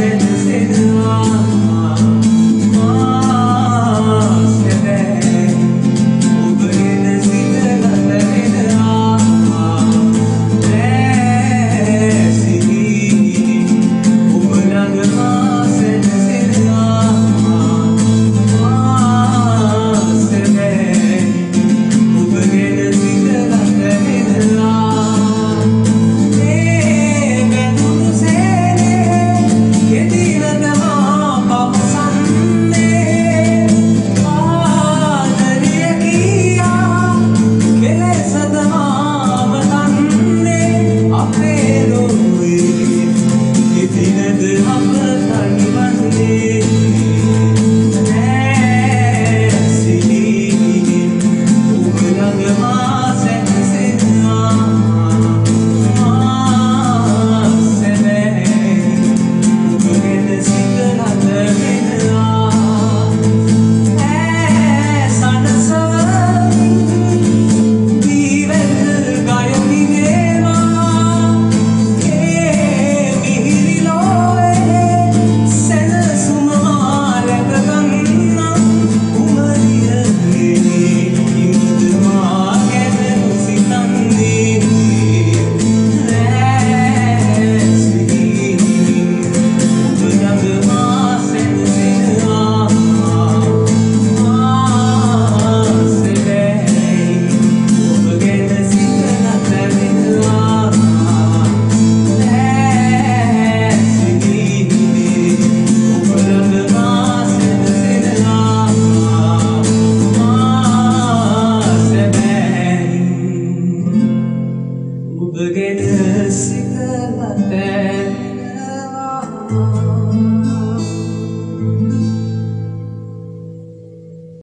it of nothing